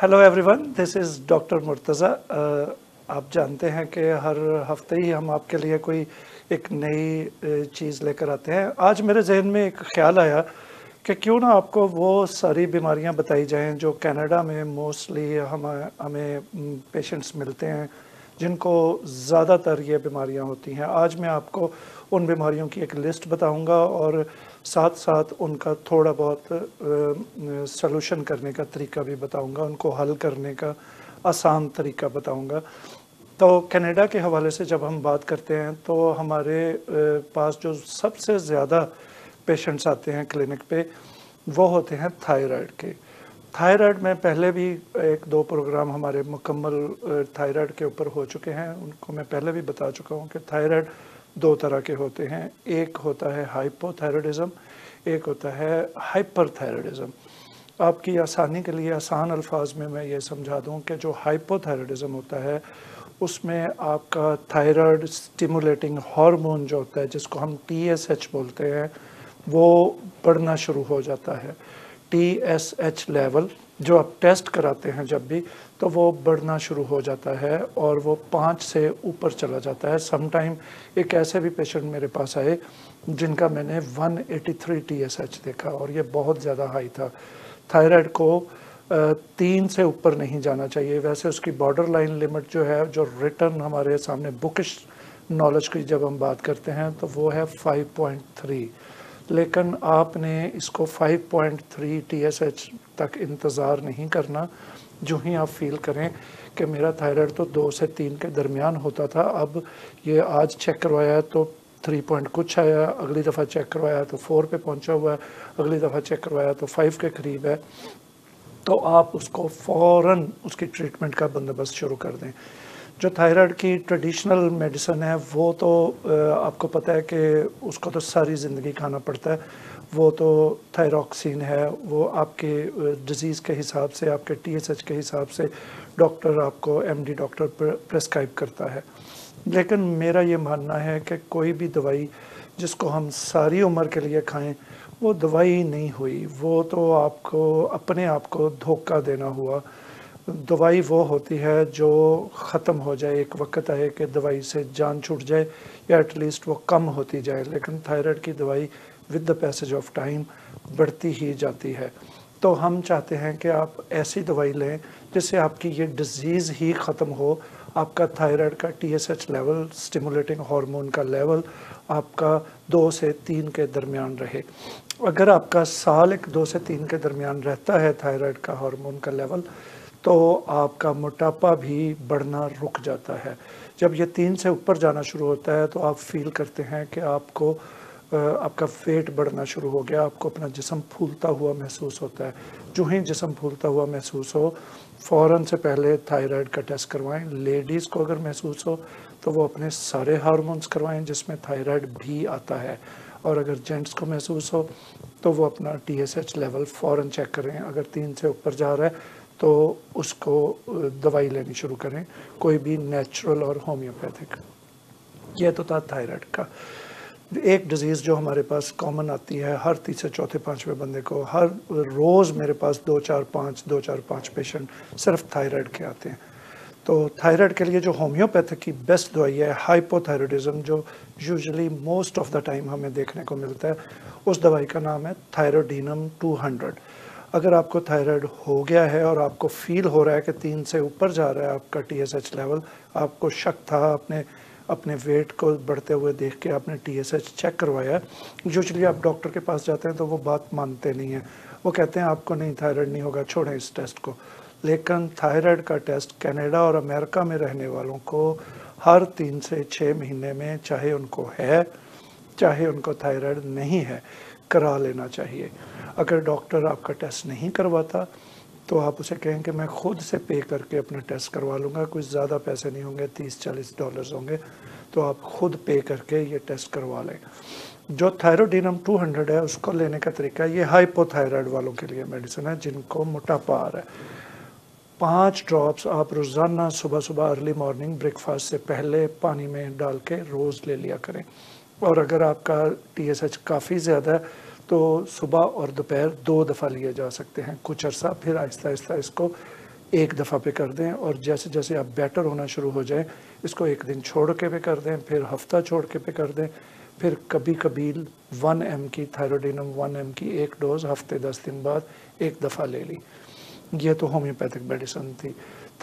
Hello everyone this is doctor Murtaza आप जानते हैं कि हर हफ़्ते ही हम आपके लिए कोई एक नई चीज़ लेकर आते हैं। आज मेरे जहन में एक ख्याल आया कि क्यों ना आपको वो सारी बीमारियाँ बताई जाएँ जो कनाडा में मोस्टली हम, हमें पेशेंट्स मिलते हैं, जिनको ज़्यादातर ये बीमारियाँ होती हैं। आज मैं आपको उन बीमारियों की एक लिस्ट बताऊँगा और साथ साथ उनका थोड़ा बहुत सलूशन करने का तरीका भी बताऊँगा, उनको हल करने का आसान तरीका बताऊँगा। तो कनाडा के हवाले से जब हम बात करते हैं तो हमारे पास जो सबसे ज़्यादा पेशेंट्स आते हैं क्लिनिक पे, वो होते हैं थायराइड के। थायराइड में पहले भी एक दो प्रोग्राम हमारे मुकम्मल थायराइड के ऊपर हो चुके हैं। उनको मैं पहले भी बता चुका हूँ कि थायराइड दो तरह के होते हैं। एक होता है हाइपोथायरॉयडिज्म एक होता है हाइपरथायरॉयडिज्म आपकी आसानी के लिए आसान अल्फाज में मैं ये समझा दूँ कि जो हाइपोथायरॉयडिज्म होता है, उसमें आपका थायराइड स्टिमुलेटिंग हार्मोन जो होता है, जिसको हम टी एस एच बोलते हैं, वो बढ़ना शुरू हो जाता है। टी एस एच लेवल जो आप टेस्ट कराते हैं जब भी तो वो बढ़ना शुरू हो जाता है और वो पाँच से ऊपर चला जाता है। समटाइम एक ऐसे भी पेशेंट मेरे पास आए, जिनका मैंने 183 टीएसएच देखा और ये बहुत ज़्यादा हाई था। थायराइड को तीन से ऊपर नहीं जाना चाहिए। वैसे उसकी बॉर्डर लाइन लिमिट जो है, जो रिटर्न हमारे सामने बुकिश नॉलेज की जब हम बात करते हैं तो वो है 5.3 लेकिन आपने इसको 5.3 टीएसएच तक इंतज़ार नहीं करना। जो ही आप फील करें कि मेरा थायराइड तो दो से तीन के दरमियान होता था, अब ये आज चेक करवाया तो थ्री पॉइंट कुछ आया, अगली दफ़ा चेक करवाया तो फोर पे पहुँचा हुआ है, अगली दफ़ा चेक करवाया तो फाइव के करीब है। तो आप उसको फ़ौर उसकी ट्रीटमेंट का बंदोबस्त शुरू कर दें। जो थायराइड की ट्रेडिशनल मेडिसिन है, वो तो आपको पता है कि उसको तो सारी ज़िंदगी खाना पड़ता है। वो तो थायरॉक्सिन है, वो आपके डिज़ीज़ के हिसाब से, आपके टीएसएच के हिसाब से डॉक्टर आपको एमडी डॉक्टर प्रेस्क्राइब करता है। लेकिन मेरा ये मानना है कि कोई भी दवाई जिसको हम सारी उम्र के लिए खाएँ, वो दवाई नहीं हुई। वो तो आपको, अपने आप को धोखा देना हुआ। दवाई वो होती है जो ख़त्म हो जाए, एक वक्त आए कि दवाई से जान छूट जाए, या एटलीस्ट वो कम होती जाए। लेकिन थायराइड की दवाई with the passage of time बढ़ती ही जाती है। तो हम चाहते हैं कि आप ऐसी दवाई लें जिससे आपकी ये डिज़ीज़ ही ख़त्म हो, आपका थायराइड का टीएसएच लेवल स्टिमुलेटिंग हार्मोन का लेवल आपका दो से तीन के दरमियान रहे। अगर आपका साल एक दो से तीन के दरमियान रहता है थायराइड का हार्मोन का लेवल तो आपका मोटापा भी बढ़ना रुक जाता है। जब ये तीन से ऊपर जाना शुरू होता है तो आप फील करते हैं कि आपको आपका वेट बढ़ना शुरू हो गया, आपको अपना जिसम फूलता हुआ महसूस होता है। जो ही जिसम फूलता हुआ महसूस हो फ़ौर से पहले थायराइड का टेस्ट करवाएँ। लेडीज़ को अगर महसूस हो तो वो अपने सारे हार्मोन्स करवाएँ, जिसमें थायराइड भी आता है। और अगर जेंट्स को महसूस हो तो वो अपना टीएसएच लेवल फ़ौर चेक करें। अगर तीन से ऊपर जा रहा है तो उसको दवाई लेनी शुरू करें। कोई भी नेचुरल और होम्योपैथिक यह तो था थायराइड का। एक डिज़ीज़ जो हमारे पास कॉमन आती है, हर तीसरे, चौथे, पाँचवें बंदे को, हर रोज़ मेरे पास दो, चार, पाँच, दो, चार, पाँच पेशेंट सिर्फ़ थायराइड के आते हैं। तो थायराइड के लिए जो होम्योपैथिक की बेस्ट दवाई है हाइपोथायरॉयडिज्म जो usually most of the time हमें देखने को मिलता है, उस दवाई का नाम है थायरोडीनम 200 अगर आपको थायराइड हो गया है और आपको फील हो रहा है कि तीन से ऊपर जा रहा है आपका टी एस एच लेवल आपको शक था, आपने अपने वेट को बढ़ते हुए देख के आपने टी एस एच चेक करवाया यूजली आप डॉक्टर के पास जाते हैं तो वो बात मानते नहीं हैं। वो कहते हैं, आपको नहीं, थायराइड नहीं होगा, छोड़ें इस टेस्ट को। लेकिन थायराइड का टेस्ट कनाडा और अमेरिका में रहने वालों को हर तीन से छः महीने में चाहे उनको है, चाहे उनको थायराइड नहीं है, करा लेना चाहिए। अगर डॉक्टर आपका टेस्ट नहीं करवाता तो आप उसे कहें कि मैं खुद से पे करके अपना टेस्ट करवा लूँगा। कुछ ज़्यादा पैसे नहीं होंगे, तीस चालीस डॉलर्स होंगे तो आप खुद पे करके ये टेस्ट करवा लें। जो थायरोडीनम 200 है, उसको लेने का तरीका ये हाइपोथायराइड वालों के लिए मेडिसिन है, जिनको मोटापा आ रहा है। पाँच ड्रॉप्स आप रोज़ाना सुबह सुबह अर्ली मॉर्निंग ब्रेकफास्ट से पहले पानी में डाल के रोज़ ले लिया करें। और अगर आपका टीएसएच काफ़ी ज़्यादा है तो सुबह और दोपहर दो दफ़ा लिए जा सकते हैं। कुछ अर्सा फिर आहिस्ता आहिस्ता इसको एक दफ़ा पे कर दें और जैसे जैसे आप बेटर होना शुरू हो जाए, इसको एक दिन छोड़ के पे कर दें, फिर हफ़्ता छोड़ के पे कर दें, फिर कभी कभी वन एम की थायरोडिनम वन एम की एक डोज हफ़्ते दस दिन बाद एक दफ़ा ले ली। ये तो होम्योपैथिक मेडिसन थी।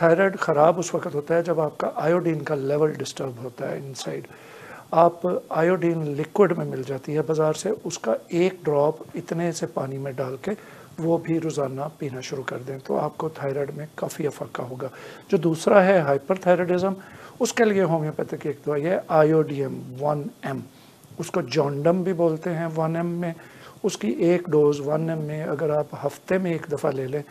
थायराइड ख़राब उस वक्त होता है जब आपका आयोडीन का लेवल डिस्टर्ब होता है इनसाइड आप आयोडीन लिक्विड में मिल जाती है बाज़ार से, उसका एक ड्रॉप इतने से पानी में डाल के वो भी रोज़ाना पीना शुरू कर दें तो आपको थायराइड में काफ़ी अफाका होगा। जो दूसरा है हाइपर थायराइडिज्म उसके लिए होम्योपैथिक एक दवाई है आयोडियम वन एम उसको जॉन्डम भी बोलते हैं वन एम में। उसकी एक डोज वन एम में अगर आप हफ़्ते में एक दफ़ा ले लें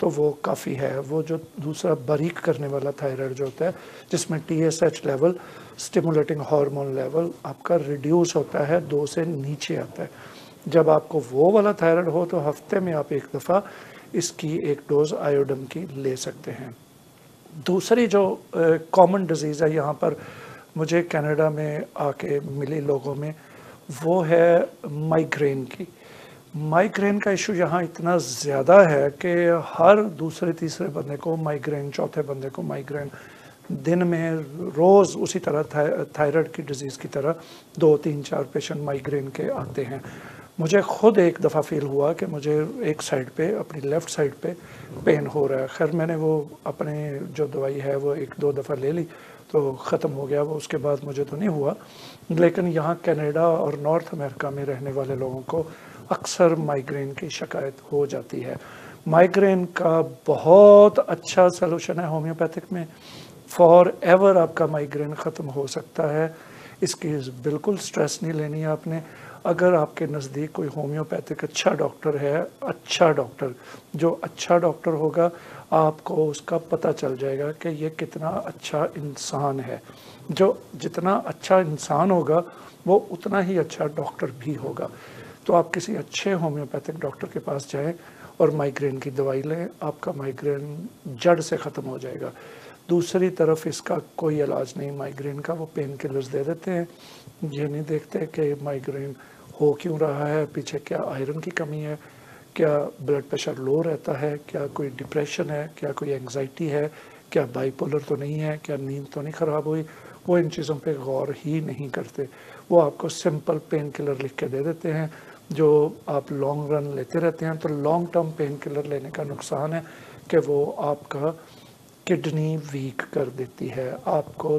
तो वो काफ़ी है। वो जो दूसरा बारीक करने वाला थायराइड जो होता है, जिसमें T S H level stimulating hormone level आपका रिड्यूस होता है, दो से नीचे आता है। जब आपको वो वाला थायराइड हो तो हफ़्ते में आप एक दफ़ा इसकी एक डोज आयोडम की ले सकते हैं। दूसरी जो कॉमन डिज़ीज़ है यहाँ पर मुझे कनाडा में आके मिली लोगों में, वो है माइग्रेन की। माइग्रेन का इशू यहाँ इतना ज़्यादा है कि हर दूसरे, तीसरे बंदे को माइग्रेन चौथे बंदे को माइग्रेन दिन में रोज़ उसी तरह थायराइड की डिज़ीज़ की तरह दो, तीन, चार पेशेंट माइग्रेन के आते हैं। मुझे ख़ुद एक दफ़ा फील हुआ कि मुझे एक साइड पे, अपनी लेफ़्ट साइड पे पेन हो रहा है। खैर, मैंने वो अपने जो दवाई है वो एक, दो दफ़ा ले ली तो ख़त्म हो गया। वो उसके बाद मुझे तो नहीं हुआ। लेकिन यहाँ कनाडा और नॉर्थ अमेरिका में रहने वाले लोगों को अक्सर माइग्रेन की शिकायत हो जाती है। माइग्रेन का बहुत अच्छा सलूशन है होम्योपैथिक में। फॉर एवर आपका माइग्रेन ख़त्म हो सकता है। इसकी बिल्कुल स्ट्रेस नहीं लेनी है आपने। अगर आपके नज़दीक कोई होम्योपैथिक अच्छा डॉक्टर है अच्छा डॉक्टर जो अच्छा डॉक्टर होगा, आपको उसका पता चल जाएगा कि ये कितना अच्छा इंसान है। जो जितना अच्छा इंसान होगा, वो उतना ही अच्छा डॉक्टर भी होगा। तो आप किसी अच्छे होम्योपैथिक डॉक्टर के पास जाएँ और माइग्रेन की दवाई लें, आपका माइग्रेन जड़ से ख़त्म हो जाएगा। दूसरी तरफ़ इसका कोई इलाज नहीं माइग्रेन का वो पेन किलर्स दे देते हैं। ये नहीं देखते कि माइग्रेन हो क्यों रहा है, पीछे क्या आयरन की कमी है, क्या ब्लड प्रेशर लो रहता है, क्या कोई डिप्रेशन है, क्या कोई एंग्जाइटी है, क्या बाइपोलर तो नहीं है, क्या नींद तो नहीं ख़राब हुई। वो इन चीज़ों पे गौर ही नहीं करते। वो आपको सिंपल पेन किलर लिख के दे देते हैं। जो आप लॉन्ग रन लेते रहते हैं तो लॉन्ग टर्म पेन किलर लेने का नुकसान है कि वो आपका किडनी वीक कर देती है। आपको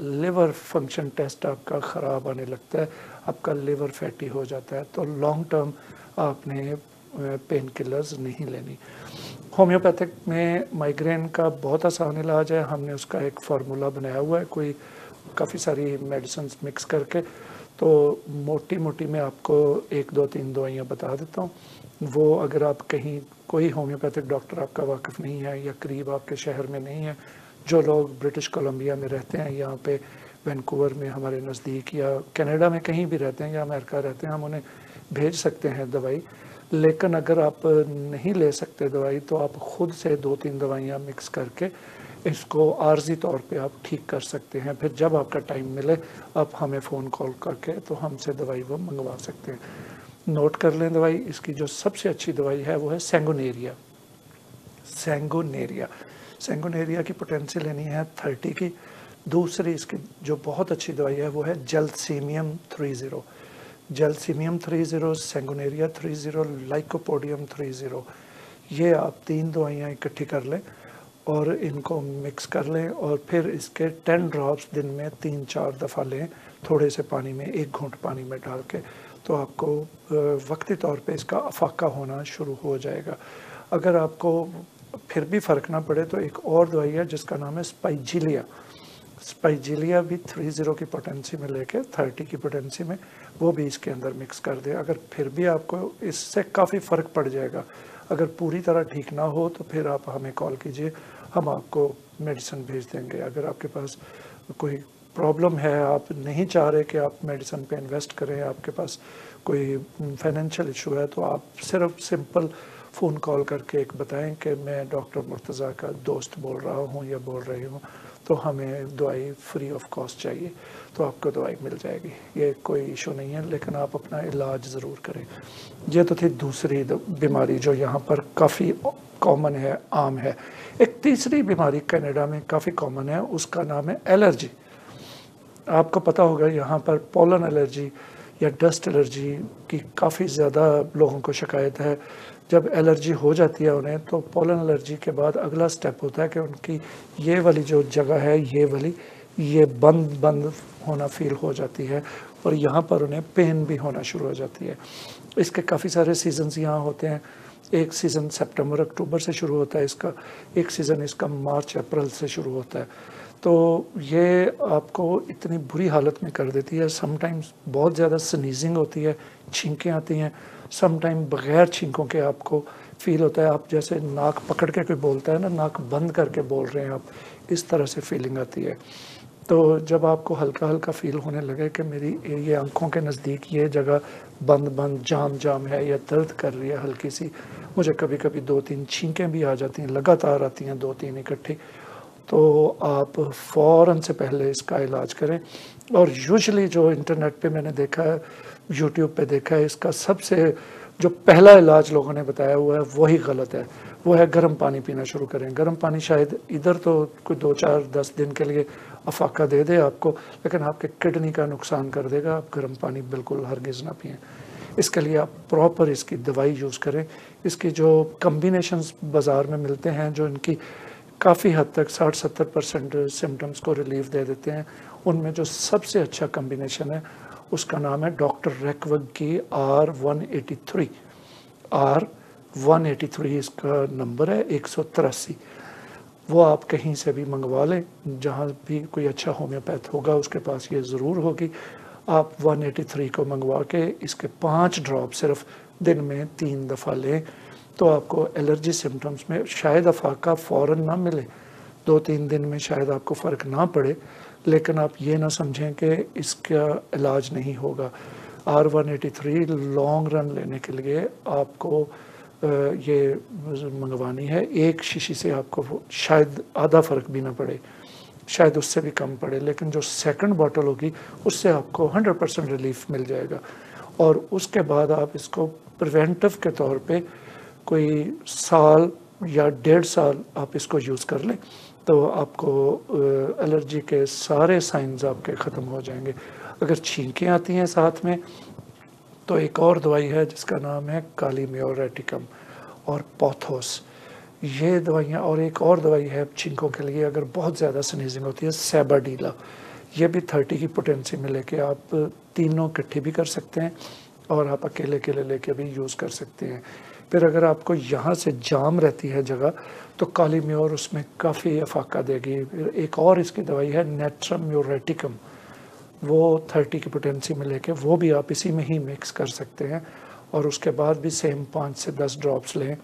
लिवर फ़ंक्शन टेस्ट आपका ख़राब आने लगता है, आपका लिवर फैटी हो जाता है तो लॉन्ग टर्म आपने पेन किलर्स नहीं लेनी। होम्योपैथिक में माइग्रेन का बहुत आसान इलाज है। हमने उसका एक फार्मूला बनाया हुआ है, कोई काफ़ी सारी मेडिसिन मिक्स करके। तो मोटी मोटी मैं आपको एक, दो, तीन दवाइयाँ बता देता हूँ। वो अगर आप कहीं, कोई होम्योपैथिक डॉक्टर आपका वाकिफ़ नहीं है या करीब आपके शहर में नहीं है, जो लोग ब्रिटिश कोलंबिया में रहते हैं यहाँ पे वैनकूवर में हमारे नज़दीक या कनाडा में कहीं भी रहते हैं या अमेरिका रहते हैं, हम उन्हें भेज सकते हैं दवाई। लेकिन अगर आप नहीं ले सकते दवाई तो आप ख़ुद से दो, तीन दवाइयाँ मिक्स करके इसको आर्जी तौर पे आप ठीक कर सकते हैं। फिर जब आपका टाइम मिले, आप हमें फ़ोन कॉल करके तो हमसे दवाई वो मंगवा सकते हैं। नोट कर लें दवाई, इसकी जो सबसे अच्छी दवाई है वो है सेंगोनेरिया सेंगोनेरिया सेंगोनेरिया की पोटेंसी लेनी है थर्टी की। दूसरी इसकी जो बहुत अच्छी दवाई है वो है gelsemium three zero gelsemium three zero sanguinaria three zero lycopodium three zero ये आप तीन दवाइयाँ इकट्ठी कर लें। और इनको मिक्स कर लें और फिर इसके टेन ड्रॉप्स दिन में तीन चार दफ़ा लें, थोड़े से पानी में, एक घूंट पानी में डाल के। तो आपको वक्ती तौर पे इसका अफाका होना शुरू हो जाएगा। अगर आपको फिर भी फ़र्क ना पड़े तो एक और दवाई है जिसका नाम है स्पाइजिलिया। स्पाइजिलिया भी थ्री ज़ीरो की पोटेंसी में लेके थर्टी की पोटेंसी में, वो भी इसके अंदर मिक्स कर दे। अगर फिर भी आपको इससे काफ़ी फ़र्क पड़ जाएगा। अगर पूरी तरह ठीक ना हो तो फिर आप हमें कॉल कीजिए। हम आपको मेडिसिन भेज देंगे। अगर आपके पास कोई प्रॉब्लम है, आप नहीं चाह रहे कि आप मेडिसिन पे इन्वेस्ट करें, आपके पास कोई फाइनेंशियल इशू है तो आप सिर्फ़ सिंपल फ़ोन कॉल करके एक बताएँ कि मैं डॉक्टर मुर्तज़ा का दोस्त बोल रहा हूँ या बोल रही हूँ। तो हमें दवाई फ्री ऑफ़ कॉस्ट चाहिए तो आपको दवाई मिल जाएगी। ये कोई इशू नहीं है, लेकिन आप अपना इलाज ज़रूर करें। ये तो थी दूसरी बीमारी जो यहाँ पर काफ़ी कॉमन है, आम है। एक तीसरी बीमारी कनाडा में काफ़ी कॉमन है, उसका नाम है एलर्जी आपको पता होगा यहाँ पर पोलन एलर्जी या डस्ट एलर्जी की काफ़ी ज़्यादा लोगों को शिकायत है। जब एलर्जी हो जाती है उन्हें तो पोलन एलर्जी के बाद अगला स्टेप होता है कि उनकी ये वाली जो जगह है, ये वाली, ये बंद बंद होना फील हो जाती है और यहाँ पर उन्हें पेन भी होना शुरू हो जाती है। इसके काफ़ी सारे सीजन्स यहाँ होते हैं। एक सीज़न सितंबर अक्टूबर से शुरू होता है इसका, एक सीज़न इसका मार्च अप्रैल से शुरू होता है। तो ये आपको इतनी बुरी हालत में कर देती है। समटाइम्स बहुत ज़्यादा स्नीजिंग होती है, छींकें आती हैं समटाइम बग़ैर छींकों के आपको फील होता है, आप जैसे नाक पकड़ के कोई बोलता है ना, नाक बंद करके बोल रहे हैं आप, इस तरह से फीलिंग आती है। तो जब आपको हल्का हल्का फील होने लगे कि मेरी, ये आँखों के नज़दीक ये जगह बंद बंद, जाम जाम है, या दर्द कर रही है हल्की सी, मुझे कभी कभी दो तीन छींकें भी आ जाती हैं, लगातार आती हैं दो तीन इकट्ठी। तो आप फ़ौर से पहले इसका इलाज करें। और यूजली जो इंटरनेट पे मैंने देखा है यूट्यूब पे देखा है, इसका सबसे जो पहला इलाज लोगों ने बताया हुआ है, वही गलत है। वो है गर्म पानी पीना शुरू करें। गर्म पानी शायद इधर तो कोई दो चार दस दिन के लिए अफाका दे दे आपको, लेकिन आपके किडनी का नुकसान कर देगा। आप गर्म पानी बिल्कुल हरगिज़ ना पिए। इसके लिए आप प्रॉपर इसकी दवाई यूज़ करें। इसकी जो कम्बिनेशन बाज़ार में मिलते हैं, जो इनकी काफ़ी हद तक साठ सत्तर परसेंट सिम्टम्स को रिलीफ दे देते हैं। उनमें जो सबसे अच्छा कम्बिनेशन है, उसका नाम है डॉक्टर रेकवग की R one eighty three. R one eighty three इसका नंबर है एक सौ तिरासी। वो आप कहीं से भी मंगवा लें, जहाँ भी कोई अच्छा होम्योपैथ होगा, उसके पास ये ज़रूर होगी। आप 183 को मंगवा के इसके पाँच ड्रॉप सिर्फ़ दिन में तीन दफ़ा लें। तो आपको एलर्जी सिम्टम्स में शायद अफाका फ़ौर ना मिले। दो तीन दिन में शायद आपको फ़र्क ना पड़े, लेकिन आप ये ना समझें कि इसका इलाज नहीं होगा। R one eighty three long run लेने के लिए आपको ये मंगवानी है। एक शीशी से आपको शायद आधा फ़र्क भी ना पड़े, शायद उससे भी कम पड़े, लेकिन जो सेकंड बॉटल होगी, उससे आपको 100 परसेंट रिलीफ मिल जाएगा। और उसके बाद आप इसको प्रिवेंटिव के तौर पे कोई साल या डेढ़ साल आप इसको यूज़ कर लें तो आपको एलर्जी के सारे साइंस आपके ख़त्म हो जाएँगे। अगर छींकें आती हैं साथ में तो एक और दवाई है जिसका नाम है काली म्योरेटिकम और पोथोस। ये दवाइयाँ और एक और दवाई है छिंकों के लिए, अगर बहुत ज़्यादा स्नीजिंग होती है सेबाडीला ये भी थर्टी की पोटेंसी में लेके आप तीनों इकट्ठी भी कर सकते हैं और आप अकेले अकेले लेके भी यूज़ कर सकते हैं। फिर अगर आपको यहाँ से जाम रहती है जगह तो काली म्योर उसमें काफ़ी अफाका देगी। एक और इसकी दवाई है नेट्रम म्योरेटिकम वो थर्टी की पोटेंसी में लेके वो भी आप इसी में ही मिक्स कर सकते हैं। और उसके बाद भी सेम पाँच से दस ड्रॉप्स लें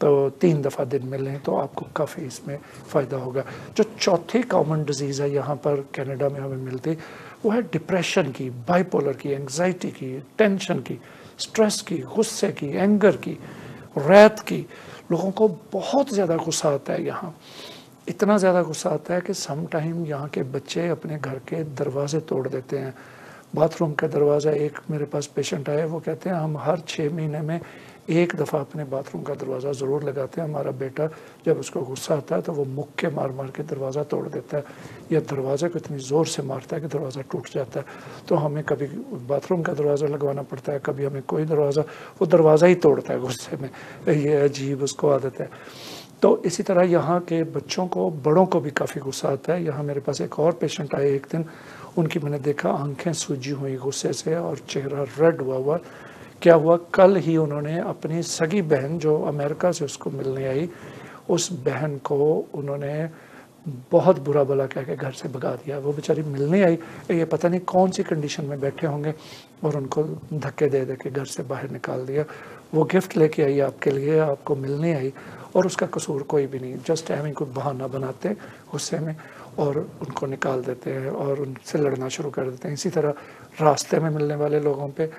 तो तीन दफ़ा दिन में लें तो आपको काफ़ी इसमें फ़ायदा होगा। जो चौथी कॉमन डिज़ीज़ है यहाँ पर कनाडा में हमें मिलती, वो है डिप्रेशन की बाइपोलर की एंग्जाइटी की टेंशन की स्ट्रेस की, गुस्से की एंगर की। रैत की, लोगों को बहुत ज़्यादा गुस्सा आता है यहाँ। इतना ज़्यादा गुस्सा आता है कि सम टाइम यहाँ के बच्चे अपने घर के दरवाजे तोड़ देते हैं। बाथरूम का दरवाज़ा, एक मेरे पास पेशेंट आए, वो कहते हैं, हम हर छः महीने में एक दफ़ा अपने बाथरूम का दरवाज़ा ज़रूर लगाते हैं। हमारा बेटा जब उसको गुस्सा आता है तो वो मुक्के मार मार के दरवाज़ा तोड़ देता है। या दरवाज़े को इतनी ज़ोर से मारता है कि दरवाज़ा टूट जाता है। तो हमें कभी बाथरूम का दरवाज़ा लगवाना पड़ता है, कभी हमें कोई दरवाज़ा, वो दरवाज़ा ही तोड़ता है गुस्से में। ये अजीब उसको आदत है। तो इसी तरह यहाँ के बच्चों को, बड़ों को भी काफ़ी गुस्सा आता है। यहाँ मेरे पास एक और पेशेंट आए एक दिन। उनकी मैंने देखा, आँखें सूजी हुई गुस्से से और चेहरा रेड हुआ हुआ। क्या हुआ? कल ही उन्होंने अपनी सगी बहन जो अमेरिका से उसको मिलने आई, उस बहन को उन्होंने बहुत बुरा भला कह के घर से भगा दिया। वो बेचारी मिलने आई। ये पता नहीं कौन सी कंडीशन में बैठे होंगे और उनको धक्के दे दे के घर से बाहर निकाल दिया। वो गिफ्ट लेके आई आपके लिए, आपको मिलने आई और उसका कसूर कोई भी नहीं। जस्ट एवं कोई बहाना बनाते गुस्से में और उनको निकाल देते हैं और उनसे लड़ना शुरू कर देते हैं। इसी तरह रास्ते में मिलने वाले लोगों पे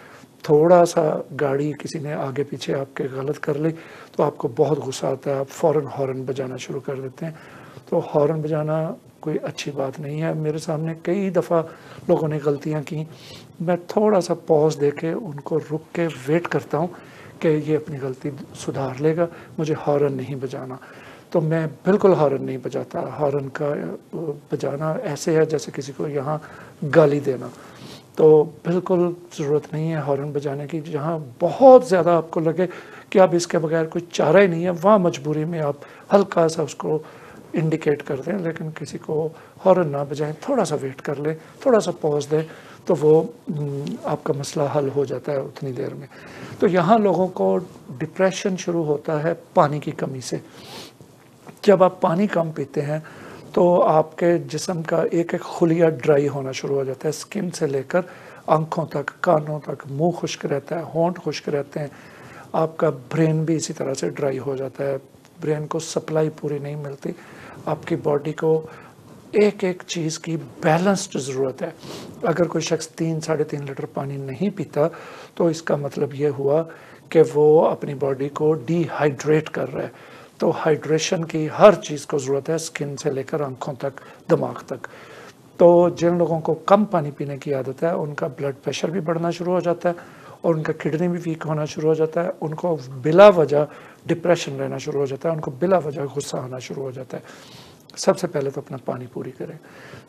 थोड़ा सा गाड़ी किसी ने आगे पीछे आपके गलत कर ली तो आपको बहुत गुस्सा आता है। आप फ़ौर हॉर्न बजाना शुरू कर देते हैं। तो हॉर्न बजाना कोई अच्छी बात नहीं है। मेरे सामने कई दफ़ा लोगों ने गलतियाँ की। मैं थोड़ा सा पॉज दे के उनको रुक के वेट करता हूँ कि ये अपनी गलती सुधार लेगा। मुझे हॉर्न नहीं बजाना। तो मैं बिल्कुल हॉर्न नहीं बजाता। हॉर्न का बजाना ऐसे है जैसे किसी को यहाँ गाली देना। तो बिल्कुल ज़रूरत नहीं है हॉर्न बजाने की। जहाँ बहुत ज़्यादा आपको लगे कि अब इसके बगैर कोई चारा ही नहीं है वहाँ मजबूरी में आप हल्का सा उसको इंडिकेट कर दें लेकिन किसी को हॉर्न ना बजाएँ थोड़ा सा वेट कर लें थोड़ा सा पॉज दें तो वो हम्म, आपका मसला हल हो जाता है उतनी देर में। तो यहाँ लोगों को डिप्रेशन शुरू होता है पानी की कमी से। जब आप पानी कम पीते हैं तो आपके जिसम का एक एक खुलिया ड्राई होना शुरू हो जाता है स्किन से लेकर आँखों तक, कानों तक, मुँह खुश्क रहता है, होंठ खुश्क रहते हैं, आपका ब्रेन भी इसी तरह से ड्राई हो जाता है ब्रेन को सप्लाई पूरी नहीं मिलती, आपकी बॉडी को एक एक चीज़ की बैलेंस्ड ज़रूरत है। अगर कोई शख्स तीन, साढ़े तीन लीटर पानी नहीं पीता तो इसका मतलब ये हुआ कि वो अपनी बॉडी को डिहाइड्रेट कर रहा है। तो हाइड्रेशन की हर चीज़ को ज़रूरत है स्किन से लेकर आँखों तक, दिमाग तक। तो जिन लोगों को कम पानी पीने की आदत है, उनका ब्लड प्रेशर भी बढ़ना शुरू हो जाता है और उनका किडनी भी वीक होना शुरू हो जाता है। उनको बिला वजह डिप्रेशन रहना शुरू हो जाता है, उनको बिला वजह गुस्सा आना शुरू हो जाता है। सबसे पहले तो अपना पानी पूरी करें।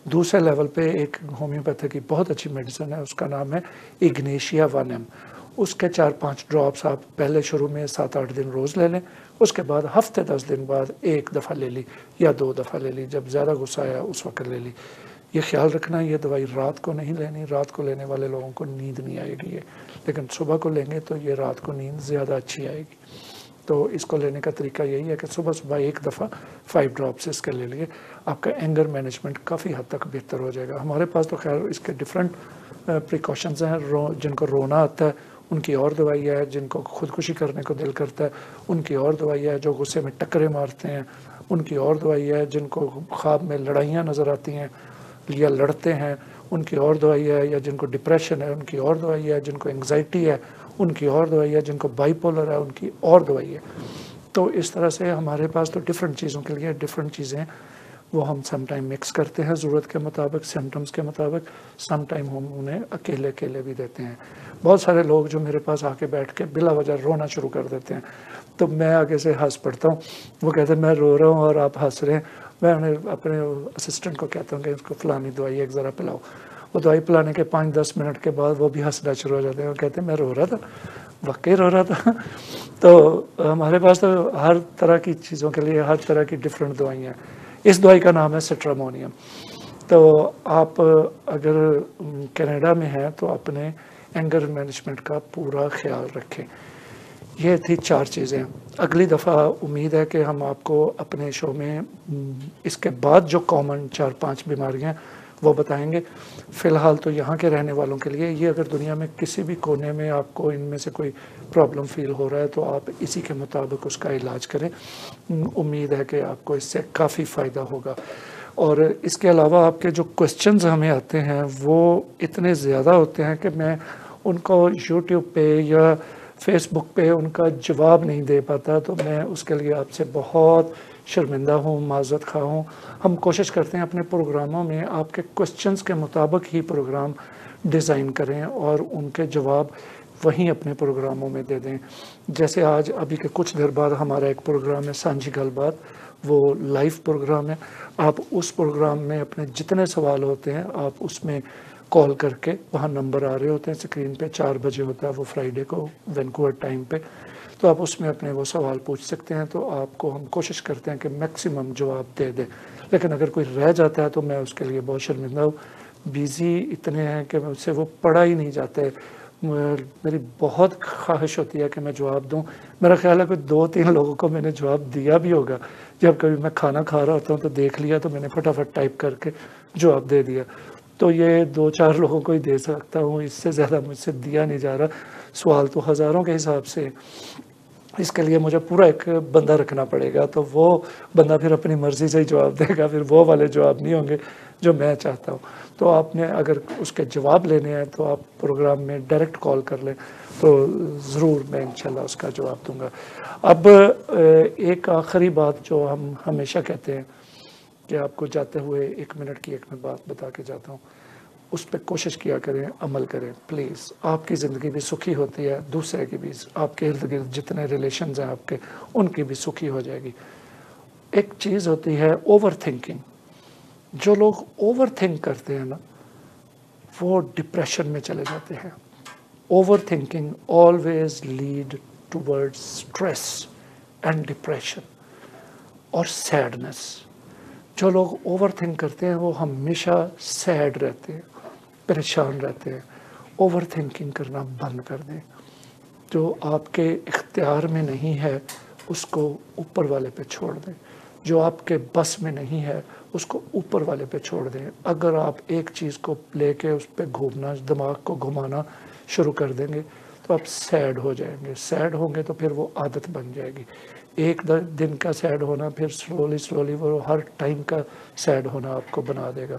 दूसरे लेवल पे एक होम्योपैथी की बहुत अच्छी मेडिसिन है, उसका नाम है इग्नेशिया वन एम उसके चार पाँच ड्रॉप्स आप पहले शुरू में सात आठ दिन रोज़ ले लें उसके बाद हफ़्ते दस दिन बाद एक दफ़ा ले ली या दो दफ़ा ले ली। जब ज़्यादा गुस्सा आया, उस वक्त ले ली। ये ख्याल रखना, ये दवाई रात को नहीं लेनी। रात को लेने वाले लोगों को नींद नहीं आएगी ये। लेकिन सुबह को लेंगे तो ये रात को नींद ज़्यादा अच्छी आएगी। तो इसको लेने का तरीका यही है कि सुबह सुबह एक दफ़ा फाइव ड्रॉप्स इसके ले लिए। आपका एंगर मैनेजमेंट काफ़ी हद तक बेहतर हो जाएगा। हमारे पास तो खैर इसके डिफरेंट प्रिकॉशंस हैं। रो, जिनको रोना आता है उनकी और दवाइयाँ है, जिनको खुदकुशी करने को दिल करता है, उनकी और दवाइयाँ है जो गुस्से में टक्करे मारते हैं, उनकी और दवाई है जिनको ख्वाब में लड़ाइयाँ नज़र आती हैं या लड़ते हैं, उनकी और दवाई है या जिनको डिप्रेशन है, उनकी और दवाई है, जिनको एंगजाइटी है, उनकी और दवाई है, जिनको बाईपोलर है, उनकी और दवाई है। तो इस तरह से हमारे पास तो डिफरेंट चीज़ों के लिए डिफरेंट चीज़ें वो हम सम टाइम मिक्स करते हैं, ज़रूरत के मुताबिक सिम्टम्स के मुताबिक सम टाइम हम उन्हें अकेले अकेले भी देते हैं। बहुत सारे लोग जो मेरे पास आके बैठ के बिला वजह रोना शुरू कर देते हैं। तो मैं आगे से हंस पड़ता हूँ। वो कहते हैं, मैं रो रहा हूँ और आप हंस रहे हैं। मैं उन्हें अपने असिस्टेंट को कहता हूँ कि उसको फलानी दवाई एक ज़रा पिलाओ। वो दवाई पिलाने के पाँच दस मिनट के बाद वो भी हंसना शुरू हो जाते हैं। वो कहते हैं, मैं रो रहा था, वाकई रो रहा था। तो हमारे पास तो हर तरह की चीज़ों के लिए हर तरह की डिफरेंट दवाइयाँ इस दवाई का नाम है सेट्रामोनियम। तो आप अगर कनाडा में हैं तो अपने एंगर मैनेजमेंट का पूरा ख्याल रखें। ये थी चार चीज़ें। अगली दफ़ा उम्मीद है कि हम आपको अपने शो में इसके बाद जो कॉमन चार पाँच बीमारियाँ वो बताएँगे। फ़िलहाल तो यहाँ के रहने वालों के लिए ये अगर दुनिया में किसी भी कोने में आपको इनमें से कोई प्रॉब्लम फील हो रहा है तो आप इसी के मुताबिक उसका इलाज करें। उम्मीद है कि आपको इससे काफ़ी फ़ायदा होगा। और इसके अलावा आपके जो क्वेश्चंस हमें आते हैं, वो इतने ज़्यादा होते हैं कि मैं उनको यूट्यूब पे या फेसबुक पे उनका जवाब नहीं दे पाता तो मैं उसके लिए आपसे बहुत शर्मिंदा हूँ माजत खा हूँ। हम कोशिश करते हैं अपने प्रोग्रामों में आपके क्वेश्चंस के मुताबिक ही प्रोग्राम डिज़ाइन करें और उनके जवाब वहीं अपने प्रोग्रामों में दे दें। जैसे आज, अभी के कुछ देर बाद हमारा एक प्रोग्राम है सांझी गलबात वो लाइव प्रोग्राम है। आप उस प्रोग्राम में अपने जितने सवाल होते हैं, आप उसमें कॉल करके वहाँ नंबर आ रहे होते हैं, स्क्रीन पे चार बजे होता है वो फ्राइडे को, वैनकूवर टाइम पे। तो आप उसमें अपने वो सवाल पूछ सकते हैं तो आपको हम कोशिश करते हैं कि मैक्सिमम जवाब दे दें। लेकिन अगर कोई रह जाता है तो मैं उसके लिए बहुत शर्मिंदा हूँ। बिज़ी इतने हैं कि मुझसे वो पढ़ा ही नहीं जाते मेरी बहुत ख्वाहिश होती है कि मैं जवाब दूँ। मेरा ख्याल है कि दो तीन लोगों को मैंने जवाब दिया भी होगा। जब कभी मैं खाना खा रहा होता हूँ तो देख लिया तो मैंने फटाफट टाइप करके जवाब दे दिया। तो ये दो चार लोगों को ही दे सकता हूँ, इससे ज़्यादा मुझसे दिया नहीं जा रहा। सवाल तो हज़ारों के हिसाब से। इसके लिए मुझे पूरा एक बंदा रखना पड़ेगा तो वो बंदा फिर अपनी मर्ज़ी से ही जवाब देगा, फिर वो वाले जवाब नहीं होंगे जो मैं चाहता हूँ। तो आपने अगर उसके जवाब लेने हैं तो आप प्रोग्राम में डायरेक्ट कॉल कर लें तो ज़रूर मैं इंशाल्लाह उसका जवाब दूँगा। अब एक आखिरी बात जो हम हमेशा कहते हैं कि आपको जाते हुए एक मिनट की एक मैं बात बता के जाता हूँ। उस पर कोशिश किया करें, अमल करें प्लीज़ आपकी ज़िंदगी भी सुखी होती है, दूसरे की भी आपके इर्द गिर्द जितने रिलेशन हैं आपके, उनकी भी सुखी हो जाएगी। एक चीज़ होती है ओवर थिंकिंग जो लोग ओवर थिंक करते हैं ना, वो डिप्रेशन में चले जाते हैं। Over thinking always lead towards stress and depression और सैडनेस जो लोग ओवर थिंक करते हैं, वो हमेशा सैड रहते हैं, परेशान रहते हैं। ओवर थिंकिंग करना बंद कर दें। जो आपके इख्तियार में नहीं है, उसको ऊपर वाले पे छोड़ दें। जो आपके बस में नहीं है, उसको ऊपर वाले पे छोड़ दें। अगर आप एक चीज़ को लेके उस पर घूमना, दिमाग को घुमाना शुरू कर देंगे तो आप सैड हो जाएँगे। सैड होंगे तो फिर वो आदत बन जाएगी। एक दिन का सैड होना, फिर स्लोली स्लोली वो हर टाइम का सैड होना आपको बना देगा।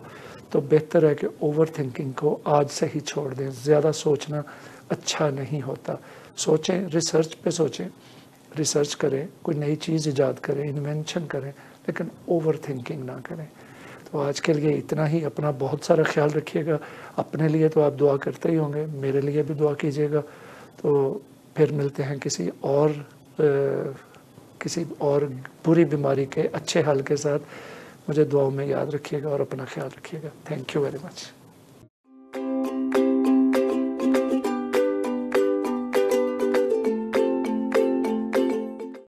तो बेहतर है कि ओवर थिंकिंग को आज से ही छोड़ दें। ज़्यादा सोचना अच्छा नहीं होता। सोचें रिसर्च पे सोचें। रिसर्च करें, कोई नई चीज़ ईजाद करें इन्वेंशन करें, लेकिन ओवर थिंकिंग ना करें। तो आज के लिए इतना ही। अपना बहुत सारा ख्याल रखिएगा। अपने लिए तो आप दुआ करते ही होंगे, मेरे लिए भी दुआ कीजिएगा। तो फिर मिलते हैं किसी और किसी और बुरी बीमारी के अच्छे हल के साथ मुझे दुआओं में याद रखिएगा और अपना ख्याल रखिएगा। Thank you very much